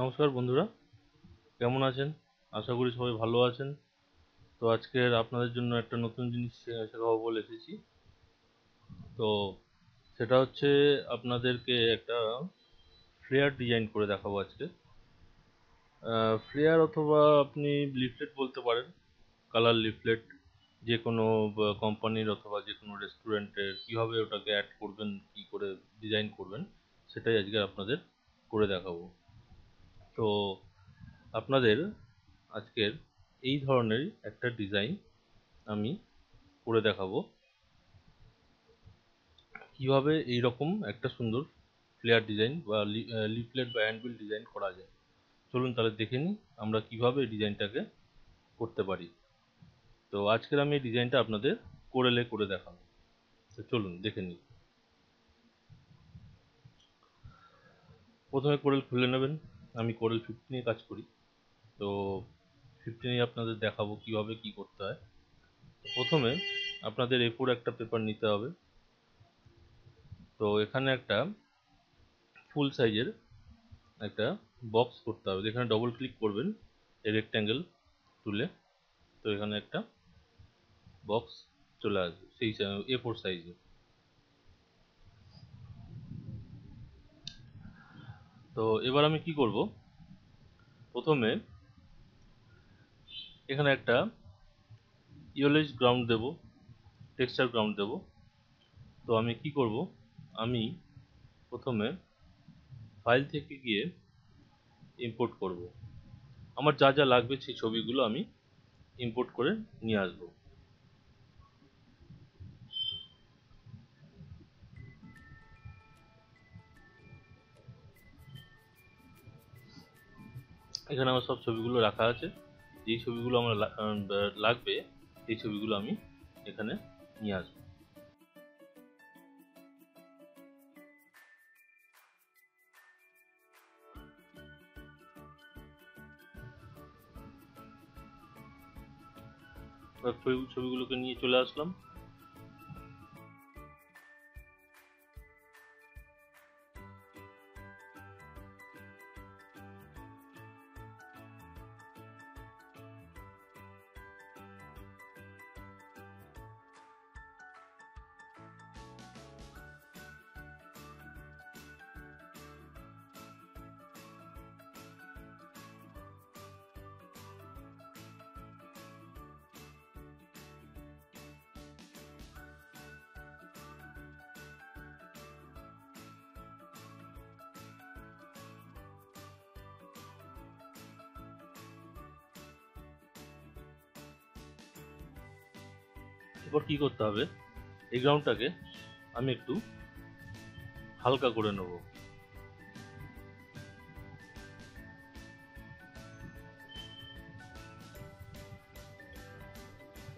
নমস্কার বন্ধুরা। কেমন আছেন? আশা করি সবাই ভালো আছেন। তো আজকের আপনাদের জন্য একটা নতুন জিনিস শেখাবো বলে এসেছি। তো সেটা হচ্ছে আপনাদেরকে একটা ফ্লেয়ার ডিজাইন করে দেখাবো আজকে। ফ্লেয়ার অথবা আপনি লিফলেট বলতে পারেন, কালার লিফলেট যে কোনো কোম্পানির অথবা যে কোনো রেস্টুরেন্টের কীভাবে ওটাকে অ্যাড করবেন, কী করে ডিজাইন করবেন, সেটাই আজকে আপনাদের করে দেখাবো। তো আপনাদের আজকের এই ধরনের একটা ডিজাইন আমি করে দেখাবো। কীভাবে এই রকম একটা সুন্দর ফ্লেয়ার ডিজাইন বা লিফলেট বা হ্যান্ডবিল ডিজাইন করা যায়। চলুন তাহলে দেখে নিই আমরা কীভাবে এই ডিজাইনটাকে করতে পারি। তো আজকের আমি এই ডিজাইনটা আপনাদের কোরেলে করে দেখাবো। তো চলুন দেখে নিই। প্রথমে কোরেল খুলে নেবেন। আমি কোরেল ফিফটি নিয়ে কাজ করি। তো ফিফটি নিয়ে আপনাদের দেখাবো কীভাবে কি করতে হয়। প্রথমে আপনাদের এফোর একটা পেপার নিতে হবে। তো এখানে একটা ফুল সাইজের একটা বক্স করতে হবে। এখানে ডবল ক্লিক করবেন এই রেক্ট্যাঙ্গেল তুলে তো এখানে একটা বক্স চলে আসবে। সেই এ ফোর সাইজে তো এবার আমি কি করব? প্রথমে এখানে একটা ইয়েলোইশ গ্রাউন্ড দেব টেক্সচার গ্রাউন্ড দেব। তো আমি কি করব? আমি প্রথমে ফাইল থেকে গিয়ে ইম্পোর্ট করব। আমার যা যা লাগবে সেই ছবিগুলো আমি ইম্পোর্ট করে নিয়ে আসব। এখানে আমার সব ছবিগুলো রাখা আছে। যেই ছবিগুলো আমার লাগবে, সেই ছবিগুলো আমি এখানে নিয়ে আসব। ছবিগুলোকে নিয়ে চলে আসলাম। এরপর কি করতে হবে? এই গ্রাউন্ডটাকে আমি একটু হালকা করে নেব।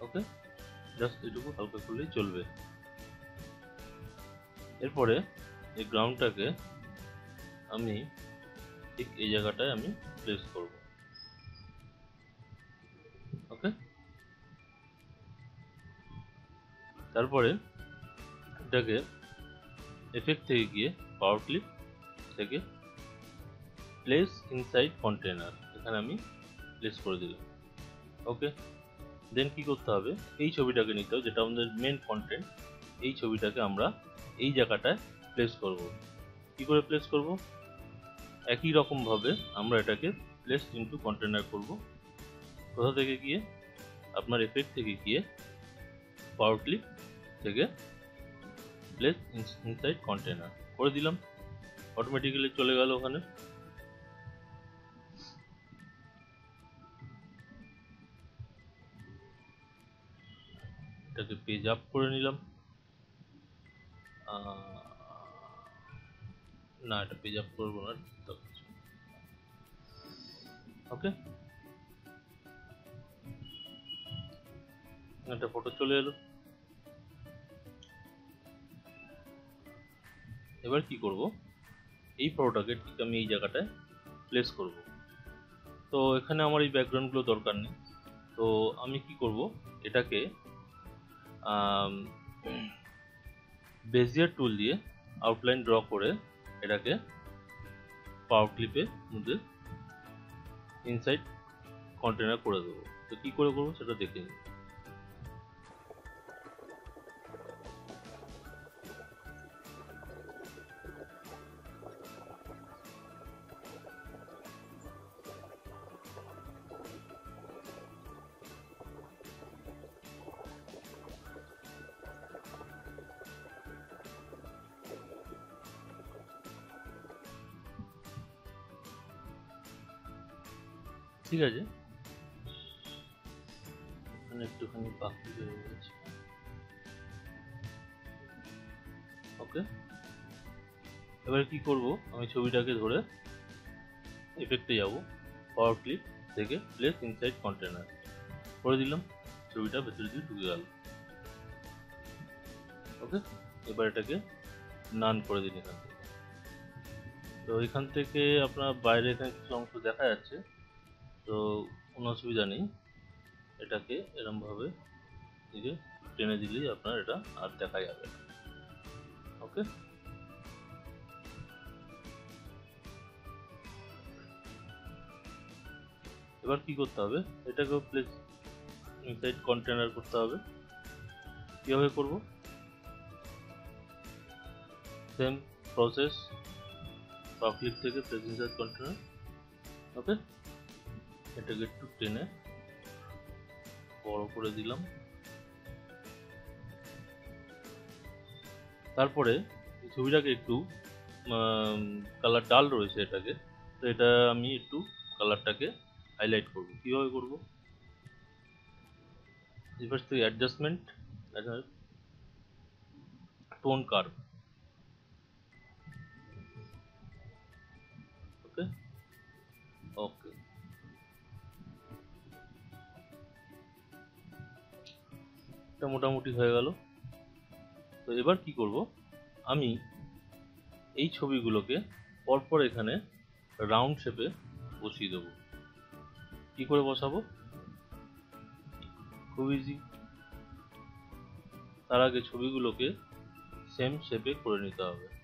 ওকে জাস্ট এটুকু হালকা করলেই চলবে। এরপরে এই গ্রাউন্ডটাকে আমি ঠিক এই জায়গাটায় আমি প্লেস করব। তারপরে এটাকে এফেক্ট থেকে গিয়ে পাওয়ার ক্লিপ থেকে প্লেস ইনসাইড কন্টেনার এখানে আমি প্লেস করে দিলাম। ওকে দেন কি করতে হবে? এই ছবিটাকে নিতে হবে, যেটা আমাদের মেন কন্টেন্ট এই ছবিটাকে আমরা এই জায়গাটায় প্লেস করব। কি করে প্লেস করব? একই রকমভাবে আমরা এটাকে প্লেস ইনটু কন্টেনার করব। কোথা থেকে গিয়ে? আপনার এফেক্ট থেকে গিয়ে পাওয়ার ক্লিক থেকে প্লেস ইনসাইড কন্টেনার করে দিলাম। অটোমেটিক্যালি চলে গেল ওখানে। এটাকে পেজ আপ করে নিলাম। না, এটা পেজ আপ করব না। ওকে একটা ফটো চলে এলো। এবার কি করব? এই ফটোটাকে ঠিক আমি এই জায়গাটায় প্লেস করব। তো এখানে আমার এই ব্যাকগ্রাউন্ডগুলো দরকার নেই। তো আমি কি করব? এটাকে বেজিয়ার টুল দিয়ে আউটলাইন ড্র করে এটাকে পাওয়ার ক্লিপের মধ্যে ইনসাইড কন্টেনার করে দেবো। তো কী করে করব? সেটা দেখে নিই। ঠিক আছে। একটুখানি বাকি হয়ে গেছে। ওকে এবার কি করব? আমি ছবিটাকে ধরে এফেক্টে যাব। পাওয়ার ক্লিপ থেকে প্লেস ইনসাইড কন্টেনার করে দিলাম। ছবিটা ভেতরে দিয়ে ঢুকে গেল। ওকে এবার এটাকে নান করে দিন এখান থেকে। তো এখান থেকে আপনার বাইরে এখানে কিছু অংশ দেখা যাচ্ছে। তো কোনো অসুবিধা নেই। এটাকে এরমভাবে দিকে টেনে দিলেই আপনার এটা আর দেখা যাবে ওকে? এবার কি করতে হবে? এটাকেও প্লেস ইনসাইড কন্টেনার করতে হবে। কীভাবে করব? সেম প্রসেস পাবলিক থেকে প্লেস ইনসাইড কন্টেনার ওকে? এটাকে একটু টেনে বড় করে দিলাম। তারপরে ছবিটাকে একটু কালার ডাল রয়েছে এটাকে। তো এটা আমি একটু কালারটাকে হাইলাইট করব। কীভাবে করব? ফার্স্ট থেকে অ্যাডজাস্টমেন্ট টোন কার্ভ এটা মোটামুটি হয়ে গেল। তো এবার কি করব? আমি এই ছবিগুলোকে পরপর এখানে রাউন্ড শেপে বসিয়ে দেবো। কি করে বসাবো? খুব ইজি তার আগে ছবিগুলোকে সেম শেপে করে নিতে হবে।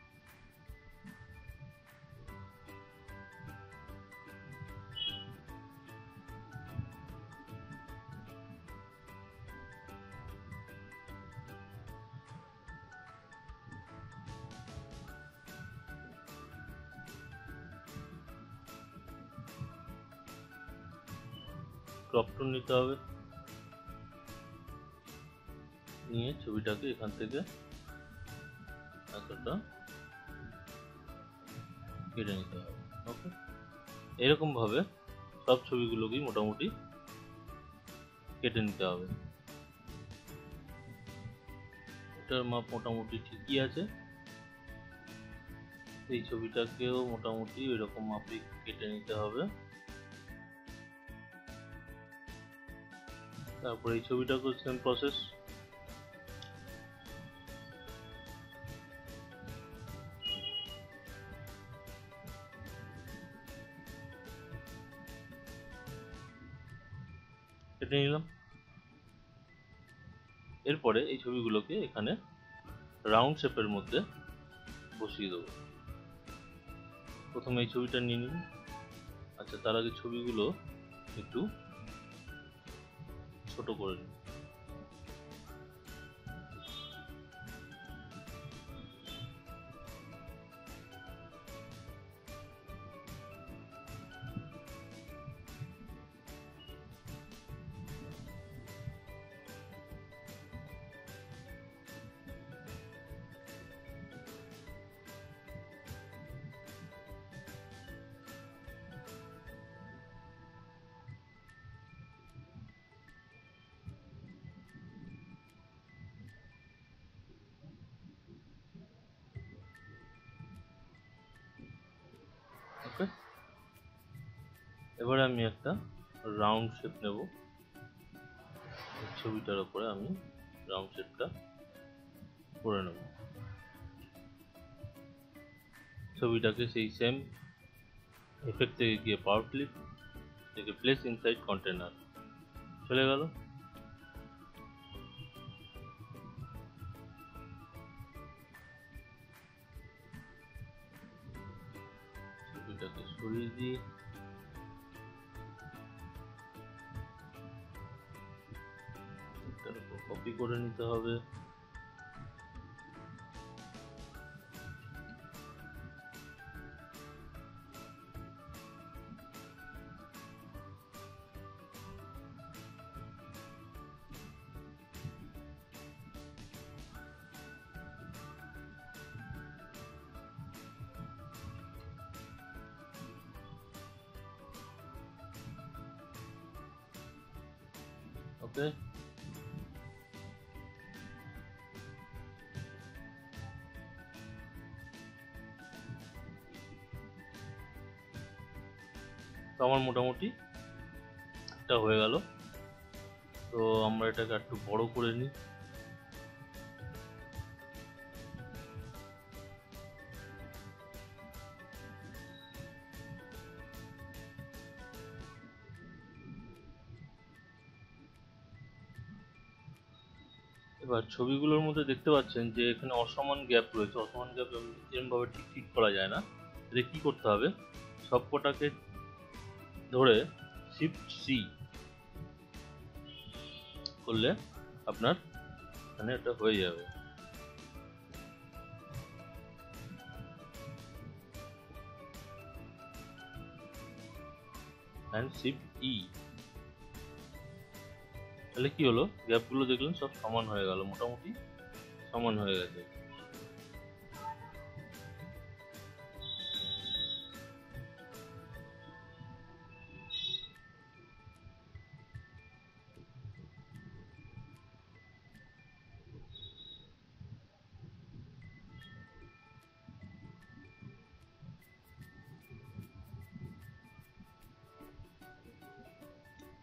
ক্রপটন নিতে হবে। নিয়ে ছবিটাকে এখান থেকে এতটা কেটে নিতে হবে ওকে এরকম ভাবে সব ছবিগুলোকেই মোটামুটি কেটে নিতে হবে। এটার মাপ মোটামুটি ঠিকই আছে। এই ছবিটাকেও মোটামুটি এরকম মাপে কেটে নিতে হবে। তারপর এই ছবিটাকেও সেম প্রসেস কেটে নিলাম। এরপরে এই ছবিগুলোকে এখানে রাউন্ড শেপের মধ্যে বসিয়ে দেবো। প্রথমে এই ছবিটা নিয়ে নিন। আচ্ছা তার আগে ছবিগুলো একটু ছোট করে নিন। শেপ নেব। ছবিটার উপরে আমি রাউন্ড শেপটা করে নেব। ছবিটাকে সেই সেম এফেক্ট থেকে গিয়ে পাওয়ার ক্লিপ থেকে প্লেস ইনসাইড কন্টেনার চলে গেল। ছবিটাকে সরিয়ে দিই করে নিতে হবে। তো আমার মোটামুটি এটা হয়ে গেল। তো আমরা এটাকে একটু বড় করে নিই। এবার ছবিগুলোর মধ্যে দেখতে পাচ্ছেন যে এখানে অসমান গ্যাপ রয়েছে। অসমান গ্যাপ এরকমভাবে ঠিক ঠিক করা যায় না। এতে কী করতে হবে? সব কটাকে ধরে শিফট সি করলে আপনার এখানে এটা হয়ে যাবে। ই তাহলে কি হলো? গ্যাপগুলো দেখলেন সব সমান হয়ে গেল, মোটামুটি সমান হয়ে গেছে।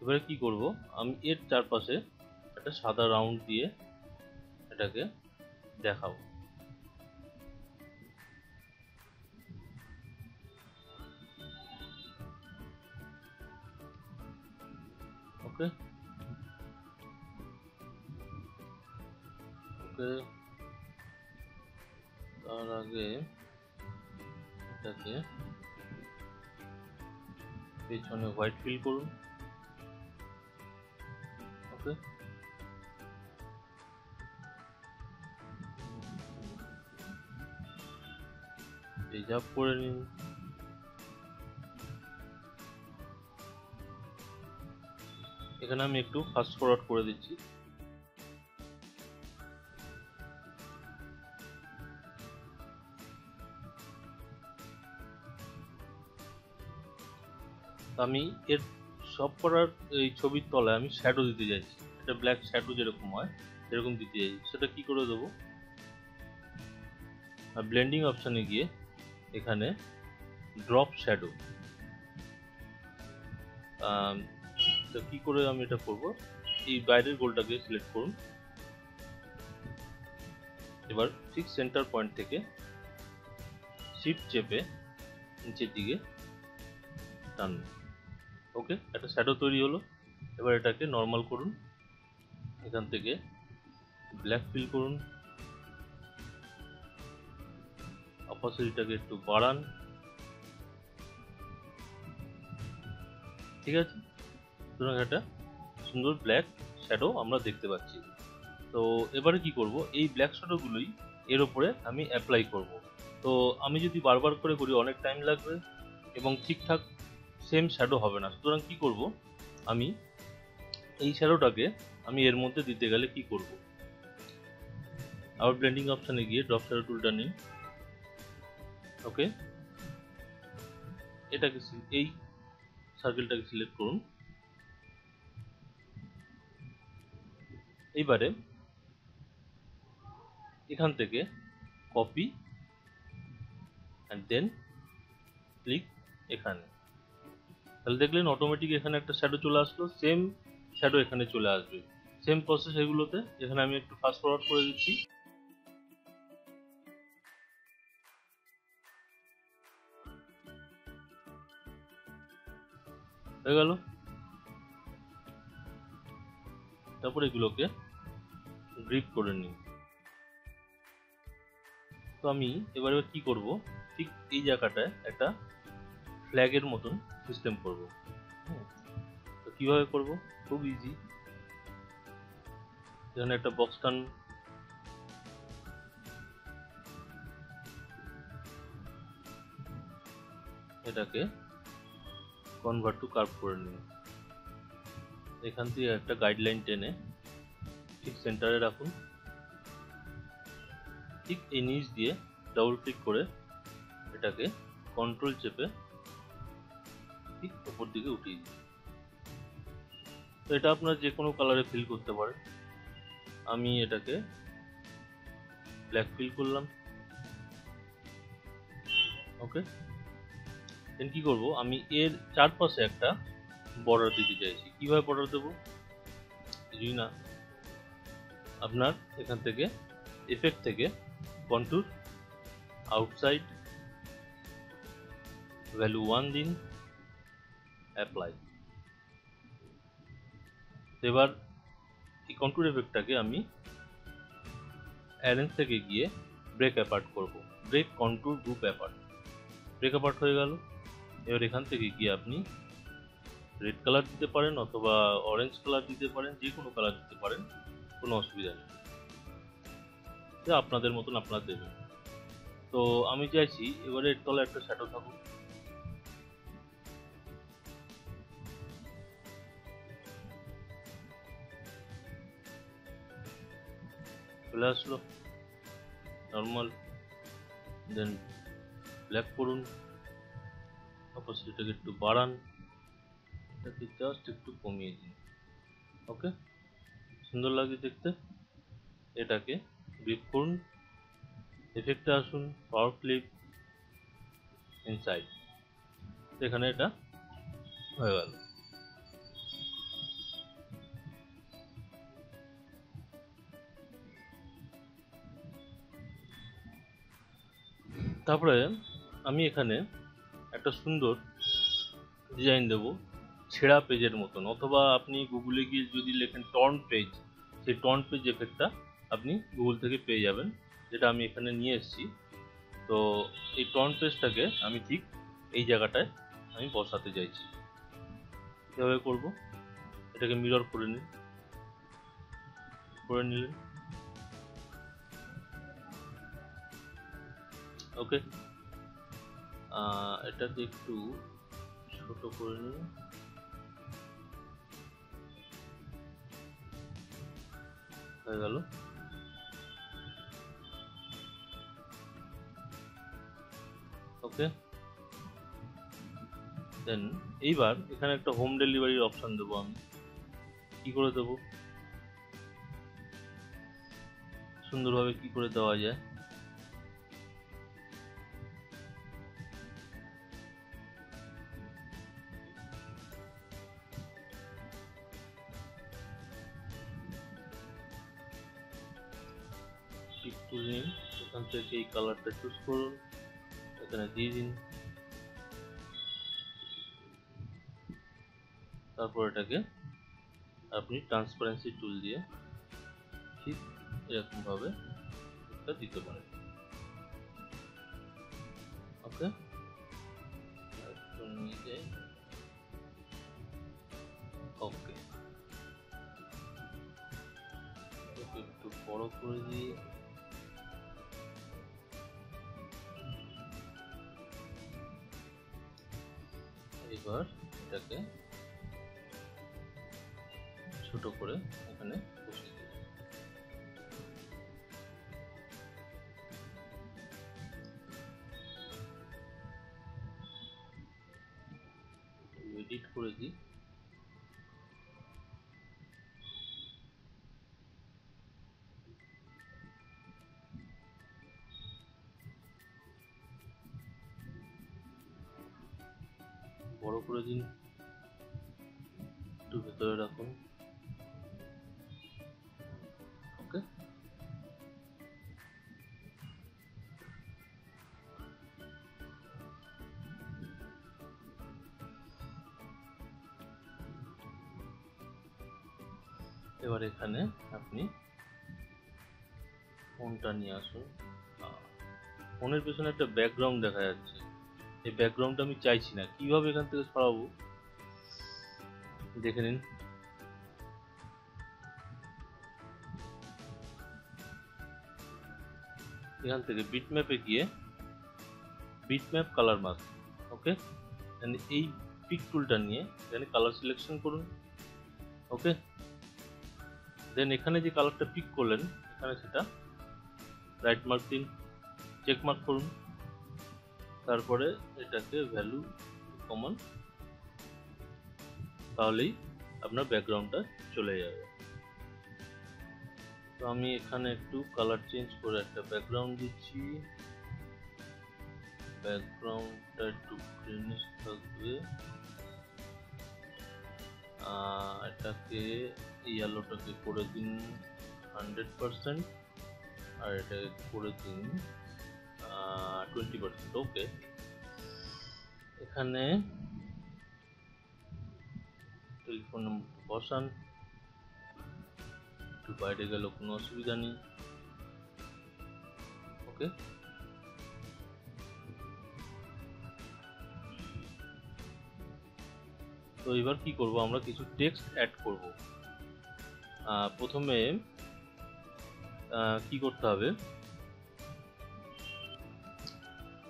এবারে কি করব? আমি এর চারপাশে একটা সাদা রাউন্ড দিয়ে এটাকে দেখাবো। ওকে ওকে তার আগে এটাকে পেছনে হোয়াইট ফিল করুন। ওকে রিজার্ভ করে নিন। এখানে আমি একটু ফাস্ট ফরওয়ার্ড করে দিচ্ছি। আমি এর সব করার এই ছবির তলায় আমি শ্যাডো দিতে চাইছি। এটা ব্ল্যাক শ্যাডো যেরকম হয়, সেরকম দিতে চাইছি। সেটা কি করে দেবো? আর ব্লেন্ডিং অপশানে গিয়ে এখানে ড্রপ শ্যাডো তো কী করে আমি এটা করব? এই বাইরের গোলটাকে সিলেক্ট করুন। এবার ঠিক সেন্টার পয়েন্ট থেকে শিফট চেপে নিচের দিকে টানুন। ওকে, একটা শ্যাডো তৈরি হলো। এবার এটাকে নর্মাল করুন। এখান থেকে ব্ল্যাক ফিল করুন। অপাসিটিটাকে একটু বাড়ান। ঠিক আছে? সুতরাং একটা সুন্দর ব্ল্যাক শ্যাডো আমরা দেখতে পাচ্ছি। তো এবারে কি করব? এই ব্ল্যাক শ্যাডোগুলোই এর ওপরে আমি অ্যাপ্লাই করব। তো আমি যদি বারবার করে করি, অনেক টাইম লাগবে এবং ঠিকঠাক সেম শ্যাডো হবে না। সুতরাং কি করব? আমি এই শ্যাডোটাকে আমি এর মধ্যে দিতে গেলে কি করব? আবার ব্লেন্ডিং অপশানে গিয়ে ড্রপ শ্যাডো টুলটা নিন ওকে এটাকে এই সার্কেলটাকে সিলেক্ট করুন। এইবারে এখান থেকে কপি অ্যান্ড দেন ক্লিক এখানে। তাহলে দেখলেন অটোমেটিক এখানে একটা শ্যাডো চলে আসলো সেম শ্যাডো এখানে চলে আসবে। সেম প্রসেস এগুলোতে, এখানে আমি একটু ফাস্ট ফরওয়ার্ড করে দিচ্ছি। হয়ে গেল। তারপর এগুলোকে গ্রিপ করে নিই। তো আমি এবারে কি করব? ঠিক এই জায়গাটায় একটা ফ্ল্যাগের মতন সিস্টেম করব। তো কীভাবে করব? খুব ইজি এখানে একটা বক্স টান। এটাকে কনভার্ট টু কার্ভ করে নিন এখান থেকে একটা গাইডলাইন টেনে ঠিক সেন্টারে রাখুন। ঠিক এই নিচ দিয়ে ডাবল ক্লিক করে এটাকে কন্ট্রোল চেপে ঠিক উপর দিকে উঠিয়ে দিন তো এটা আপনার যে কোনো কালারে ফিল করতে পারেন। আমি এটাকে ব্ল্যাক ফিল করলাম। ওকে দেন কি করব? আমি এর চারপাশে একটা বর্ডার দিতে চাইছি। কীভাবে বর্ডার দেবো? কিছুই না। আপনার এখান থেকে এফেক্ট থেকে কন্টুর আউটসাইড ভ্যালু ওয়ান দিন। অ্যাপ্লাই এবার এই কন্ট্রোল এফেক্টটাকে আমি অ্যারেঞ্জ থেকে গিয়ে ব্রেক অ্যাপার্ট করব। Break control group apart break apart হয়ে গেল। এবার এখান থেকে গিয়ে আপনি রেড কালার দিতে পারেন অথবা অরেঞ্জ কালার দিতে পারেন, যে কোনো কালার দিতে পারেন, কোনো অসুবিধা নেই। আপনাদের মতন আপনারা দেবেন। তো আমি চাইছি এবারে এর তলে একটা শ্যাডো থাকুক। চলে আসলো। নর্মাল দেন ব্ল্যাক করুন। সেটাকে একটু বাড়ান। এটাকে জাস্ট একটু কমিয়ে দিন। ওকে সুন্দর লাগে দেখতে। এটাকে গ্রিপ করুন। এফেক্টে আসুন পাওয়ার ক্লিপ ইনসাইড এখানে এটা হয়ে গেল। তারপরে আমি এখানে একটা সুন্দর ডিজাইন দেব ছেঁড়া পেজের মতন, অথবা আপনি গুগলে গিয়ে যদি লেখেন টর্ন পেজ সেই টর্ন পেজ এফেক্টটা আপনি গুগল থেকে পেয়ে যাবেন, যেটা আমি এখানে নিয়ে এসেছি। তো এই টর্ন পেজটাকে আমি ঠিক এই জায়গাটায় আমি বসাতে চাইছি। কীভাবে করব? এটাকে মিরর করে নিন। করে নিলেন ওকে এটাকে একটু ছোট করে নিন হয়ে গেল। ওকে দেন এইবার এখানে একটা হোম ডেলিভারির অপশন দেবো আমি। কি করে দেবো? সুন্দরভাবে কি করে দেওয়া যায়? পিক তুলে নিন এখান থেকে এই কালারটা চুজ করুন এখানে দিয়ে দিন তারপর এটাকে আপনি ট্রান্সপারেন্সি টুল দিয়ে ঠিক এরকমভাবে দিতে পারেন। ওকে ওকে একটু বড় করে দিই বড় করে দিন। একটু ভেতরে রাখুন। ওকে। এবার এখানে আপনি ফোনটা নিয়ে আসুন। ফোনের পেছনে একটা ব্যাকগ্রাউন্ড দেখা যাচ্ছে। এই ব্যাকগ্রাউন্ডটা আমি চাইছি না। কীভাবে এখান থেকে সরাবো? দেখে নিন। এখান থেকে বিট ম্যাপে গিয়ে bitmap colour mark okay এই পিক টুলটা নিয়ে এখানে কালার সিলেকশন করুন ওকে দেন এখানে যে কালারটা পিক করলেন, এখানে সেটা রাইট মার্ক দিন চেক মার্ক করুন। তারপরে এটাকে ভ্যালু কমন তাহলেই আপনার ব্যাকগ্রাউন্ডটা চলে যাবে। তো আমি এখানে একটু কালার চেঞ্জ করে একটা ব্যাকগ্রাউন্ড দিচ্ছি। ব্যাকগ্রাউন্ডটা একটু গ্রিনিশ থাকবে। এটাকে ইয়েলোটাকে করে দিন হান্ড্রেড পারসেন্ট আর এটাকে করে দিন টোয়েন্টি পারসেন্ট ওকে এখানে টেলিফোন নম্বর বসান। একটু বাইরে গেলেও কোনো অসুবিধা নেই। ওকে তো এবার কি করব? আমরা কিছু টেক্সট অ্যাড করব। প্রথমে কি করতে হবে?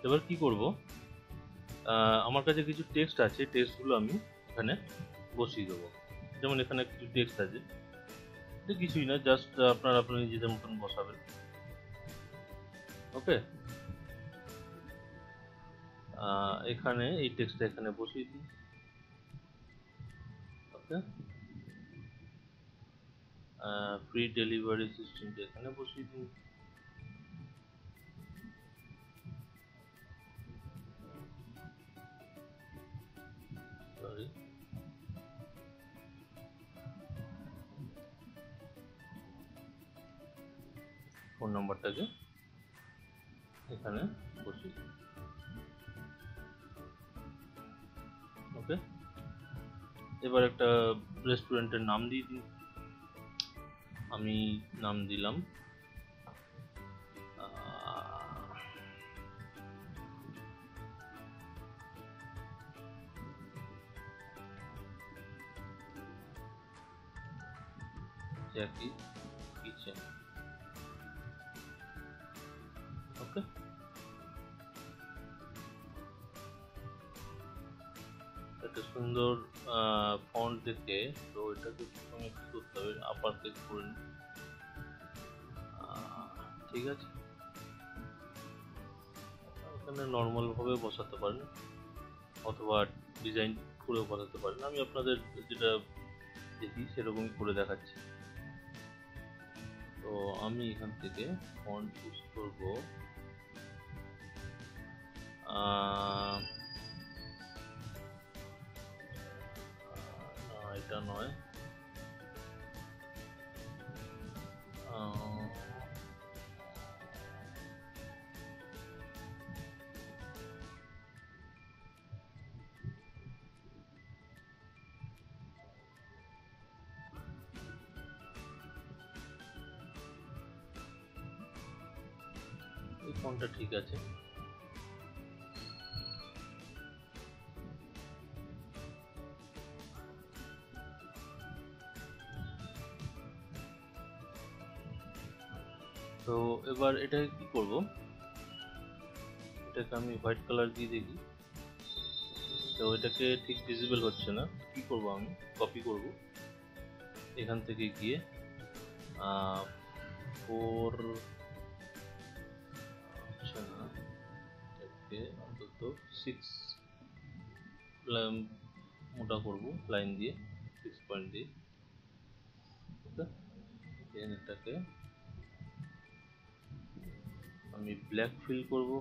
এবার কি করব? আমার কাছে কিছু টেক্সট আছে টেক্সটগুলো আমি এখানে বসিয়ে দেবো। যেমন এখানে কিছু টেক্সট আছে। এটা কিছুই না জাস্ট আপনার আপনি নিজেদের মতন বসাবেন। ওকে এখানে এই টেক্সটটা এখানে বসিয়ে দিই ওকে ফ্রি ডেলিভারি সিস্টেমটা এখানে বসিয়ে দিন। ফোন নাম্বারটাকে এখানে বসিয়ে দিন। ওকে? এবার একটা রেস্টুরেন্টের নাম দিয়ে দিন। আমি নাম দিলাম জ্যাকি। নিন ঠিক আছে। এখানে নর্মাল ভাবে বসাতে পারেন, অথবা ডিজাইন করেও বসাতে পারেন। আমি আপনাদের যেটা দেখি সেরকমই করে দেখাচ্ছি। তো আমি এখান থেকে ফন্ট চুজ করব। এটা নয়। ফোনটা ঠিক আছে। তো এবার এটাকে কি করব? এটাকে আমি হোয়াইট কালার দিয়ে দেখি। তো এটাকে ঠিক ভিজিবল হচ্ছে না। কি করব আমি? কপি করব। এখান থেকে গিয়ে ফোর এটাকে অন্তত সিক্স মোটা করব লাইন দিয়ে সিক্স পয়েন্ট দিয়ে এটাকে আমি ব্ল্যাক ফিল করব।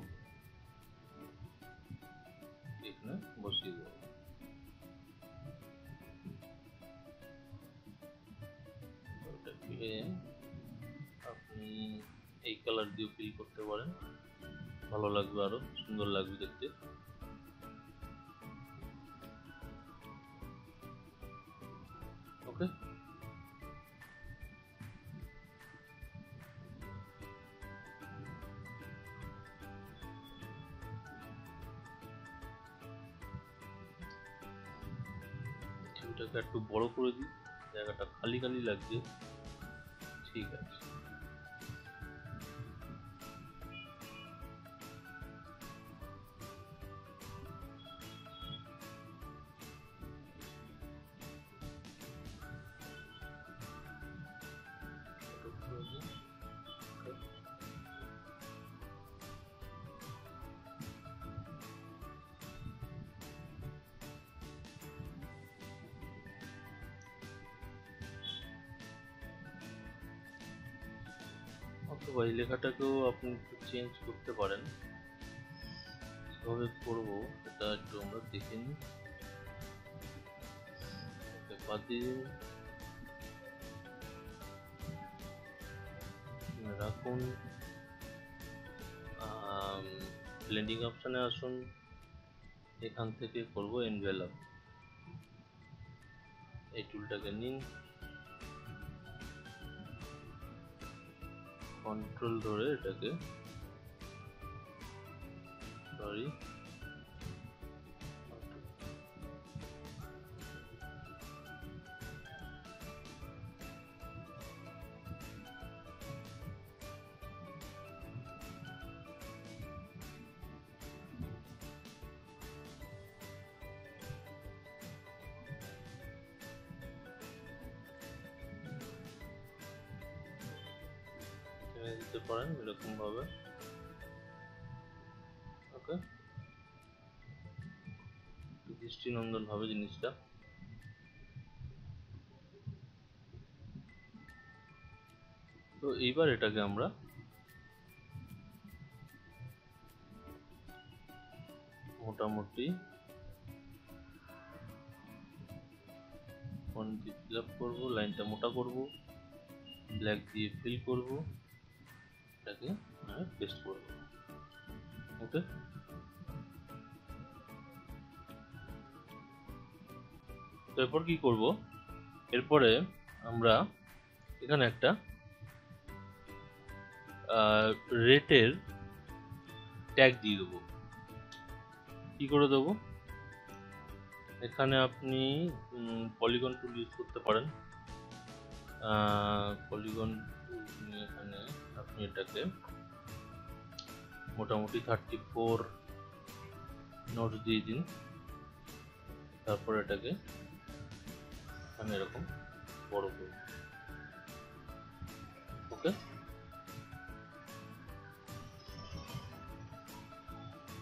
এখানে বসিয়ে দেবো। আপনি এই কালার দিয়ে ফিল করতে পারেন। ভালো লাগবে আরও, সুন্দর লাগবে দেখতে। ওকে ছবিটাকে একটু বড় করে দিই, জায়গাটা খালি খালি লাগছে। ঠিক আছে। অথবা এই লেখাটাকেও আপনি একটু চেঞ্জ করতে পারেন। কীভাবে করব সেটা একটু আমরা দেখে নিই। রাখুন। ব্লেন্ডিং অপশানে আসুন। এখান থেকে করব এনভেলপ এই টুলটাকে নিন। কন্ট্রোল ধরে এটাকে। সরি দৃষ্টিনন্দন হবে জিনিসটা। তো এইবার এটাকে আমরা মোটামুটি ফোন দিয়ে ফিল আপ করব লাইনটা মোটা করব ব্ল্যাক দিয়ে ফিল করব, এটাকে পেস্ট করব। ওকে তো এরপর কি করব? এরপরে আমরা এখানে একটা রেটের ট্যাগ দিয়ে দেবো। কি করে দেবো? এখানে আপনি পলিগন টুল ইউজ করতে পারেন। পলিগন এখানে আপনি এটাকে মোটামুটি থার্টি ফোর নোট দিয়ে দিন। তারপর এটাকে এখানে এরকম, বড় করুন ওকে?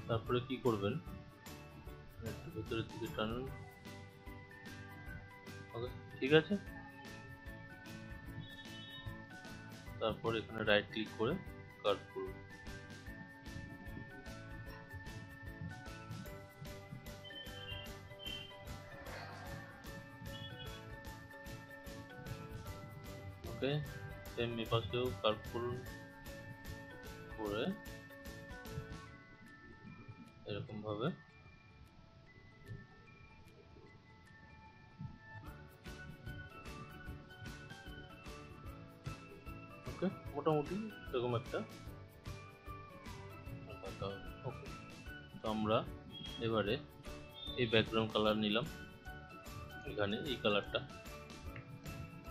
তারপরে কি করবেন? একটু ভেতরের দিকে টানুন। ওকে, ঠিক আছে? তারপর এখানে রাইট ক্লিক করে কাট করুন। ওকে সেম এ পাশেও কাট করুন করে এরকম ভাবে ওকে, মোটামুটি এরকম একটা ওকে, তো আমরা এবারে এই ব্যাকগ্রাউন্ড কালার নিলাম। এখানে এই কালারটা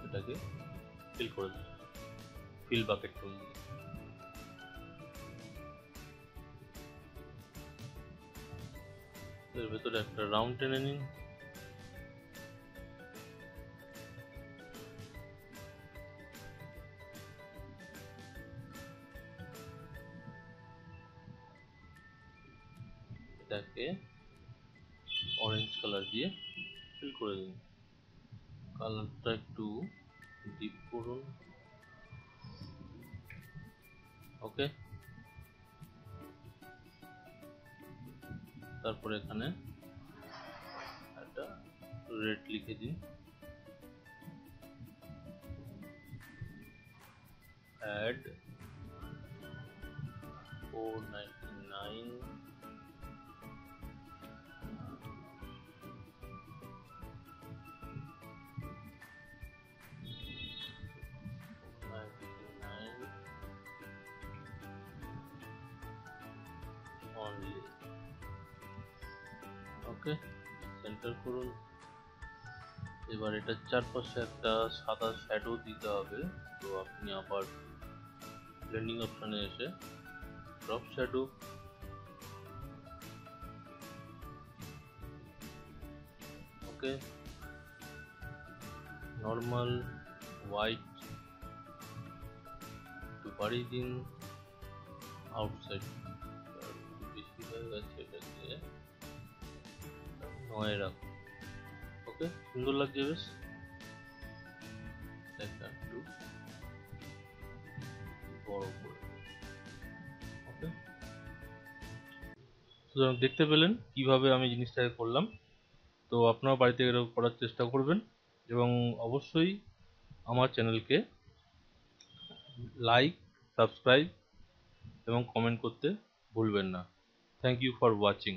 এটাকে ফিল করে দিই ফিল বাকেট করে দিই এর ভেতরে একটা রাউন্ড টেনে নিন। এটাকে অরেঞ্জ কালার দিয়ে ফিল করে দিন। কালারটা একটু ডিপ করুন ওকে তারপরে এখানে একটা রেট লিখে দিন। অ্যাড সেন্টার করুন। এবার এটার চারপাশে একটা সাদা শ্যাডো দিতে হবে। তো আপনি আবার ব্লেন্ডিং অপশনে এসে drop shadow okay. Normal white একটু বাড়িয়ে দিন আউটসাইড নয় রাখুন ওকে, সুন্দর লাগছে বেশ। একটা একটু বড় করে। ওকে। সুতরাং দেখতে পেলেন কীভাবে আমি জিনিসটাকে করলাম, তো আপনারা বাড়িতে এরকম করার চেষ্টা করবেন এবং অবশ্যই আমার চ্যানেলকে লাইক, সাবস্ক্রাইব এবং কমেন্ট করতে ভুলবেন না। Thank you for watching